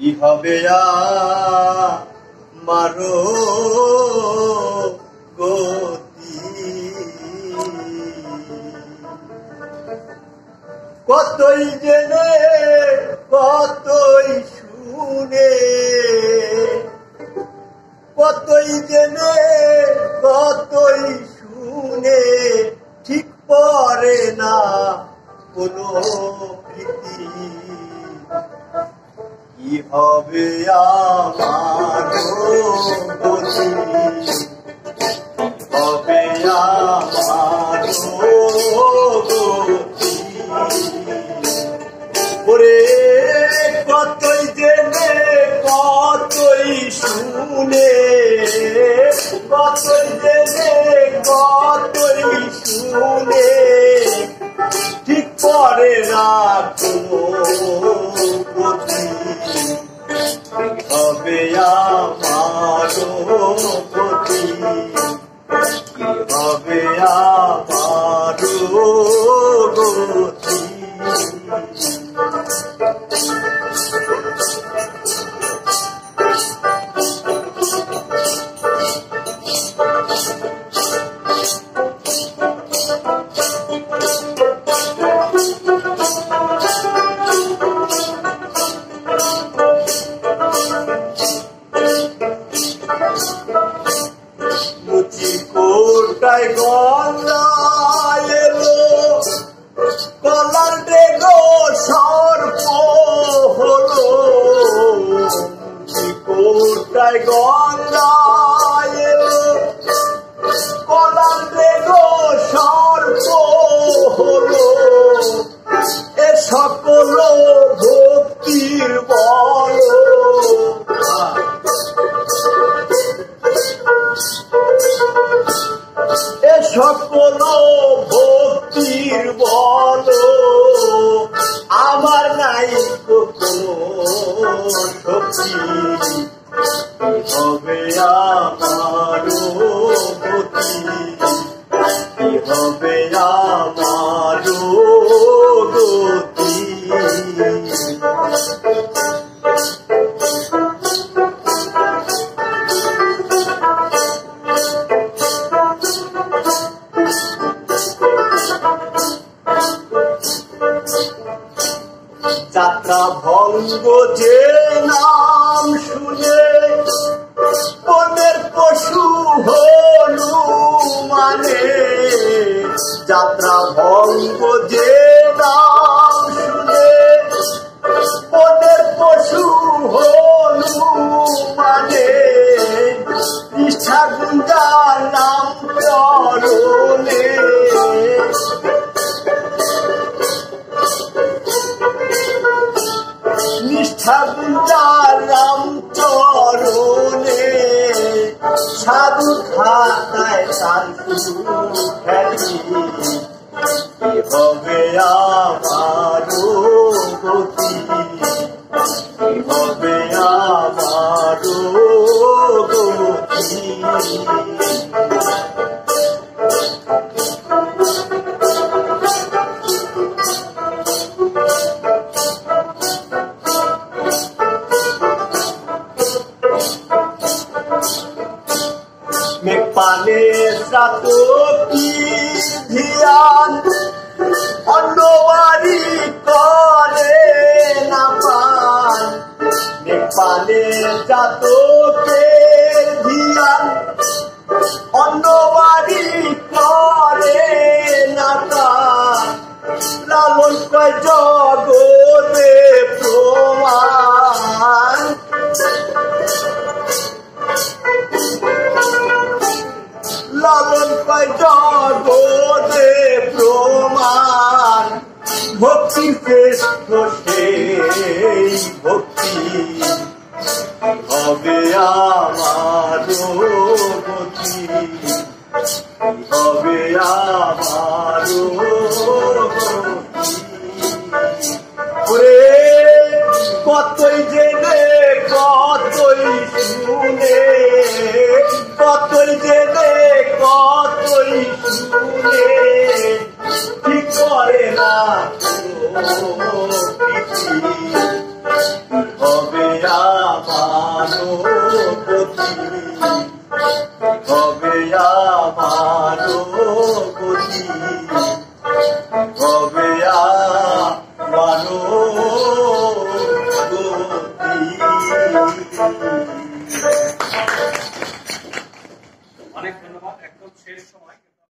কি হবে মারো গতি। কতই জেনে, কতই শুনে, কতই জেনে, কতই শুনে, ঠিক পরে না কোনো কি হবে আমার গতি হবে আমার গতি কতই জেনে কতই শুনে গতি কি হবে কোটায় গঙ্গা এলো কলার ডেগো সর্প হলো মুচি কোটায় গঙ্গা বল আমার নাই কোনো শক্তি হবে আমার যাত্রা ভঙ্গ যে নাম শুনে পদের পশু হলু মানে যাত্রা ভঙ্গ যে নিষ্ঠা রাম চরণে সাধু খাতায় সাধু কি হবে আমার গতি হবে ধিয়ান অন্যবাড়ি করে না পান। নেপালে জাতকে ধিয়ান অন্যবাড়ি করে না পান। লালন কয় জগতে প্রমাণ। ভক্তি শ্রেষ্ঠ সেই ভক্তি। হবে আমার গতি হবে আমার ওরে, কতই জেনে, কতই শুনে, কতই জেনে হবে আবারও গতি হবে আবারও গতি হবে অনেক ধন্যবাদ। একদম শেষ সময়।